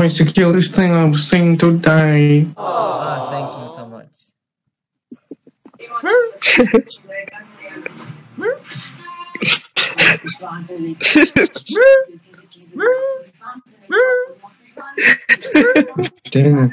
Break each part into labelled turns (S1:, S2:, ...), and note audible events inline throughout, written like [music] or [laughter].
S1: It's the cutest thing I've seen today.
S2: Oh, thank you so much. [laughs]
S1: Dang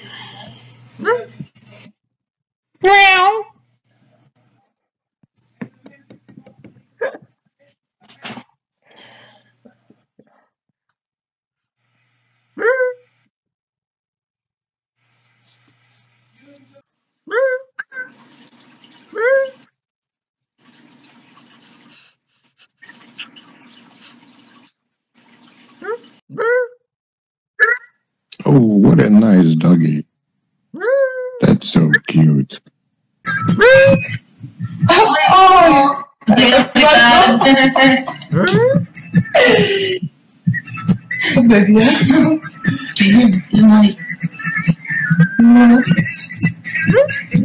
S3: Oh, what a nice doggy. [laughs] That's so cute.
S4: Oh! No.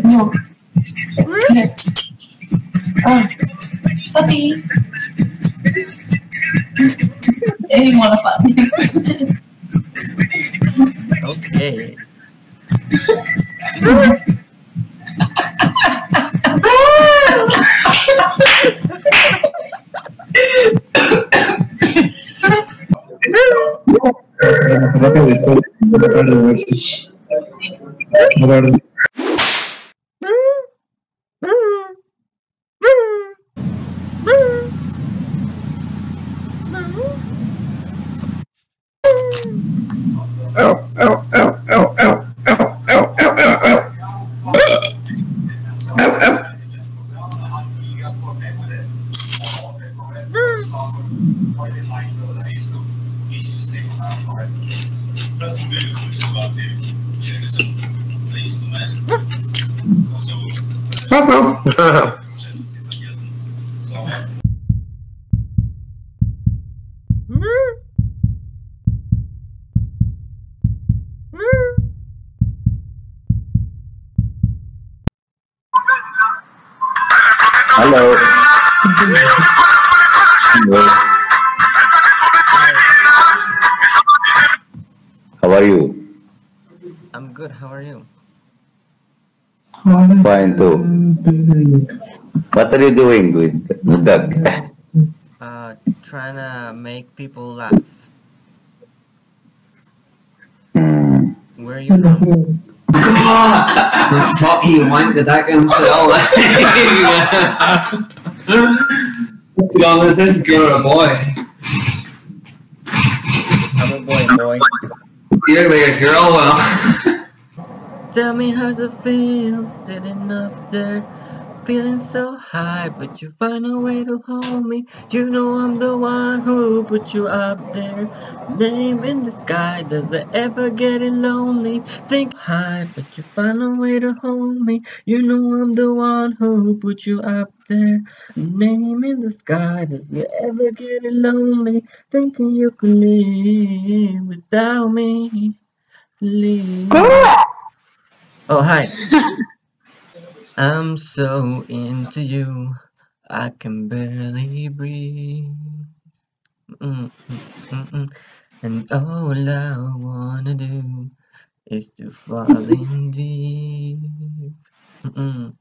S4: No. Oh. Puppy. Any want to [laughs]
S2: Okay.
S1: Ruff, ruff.
S5: Hello. Hello. How are you?
S2: I'm good. How are you?
S5: Fine too. What are you doing with the dog? [laughs]
S2: Uh, trying to make people laugh.
S5: Hmm.
S2: Where are you from? [laughs]
S6: Fuck, he wanted that himself. Get on this, this girl or boy.
S2: I'm a boy, boy.
S6: You look like a girl, well. [laughs]
S2: Tell me how's it feel sitting up there, feeling so high, but you find a way to hold me. You know I'm the one who put you up there. Name in the sky, does it ever get it lonely? Think high, but you find a way to hold me. You know I'm the one who put you up there. Name in the sky, does it ever get it lonely? Thinking you could live without me. Leave. Oh, hi. [laughs] I'm so into you, I can barely breathe. Mm, mm, mm, mm. And all I wanna do is to fall in deep. Mm, mm.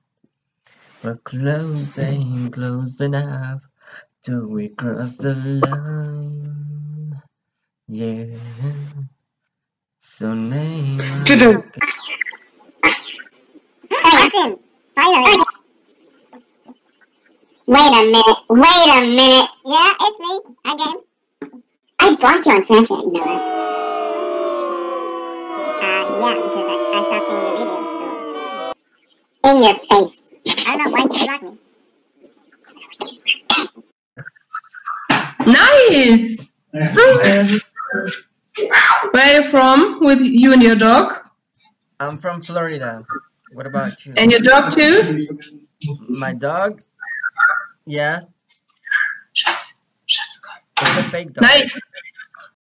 S2: We're close ain't close enough till we cross the line. Yeah. So name.
S1: Tudum.
S7: Listen. Finally. Wait a minute. Wait a minute. Yeah, it's me. Again. I blocked you on Snapchat, you know that. Uh, yeah, because I, I stopped seeing your videos, so. In your face. I don't know, why'd you block me?
S8: Nice. [laughs] Where are you from with you and your dog?
S2: I'm from Florida. What about you?
S8: And your dog too?
S2: My dog? Yeah, a fake.
S8: Nice.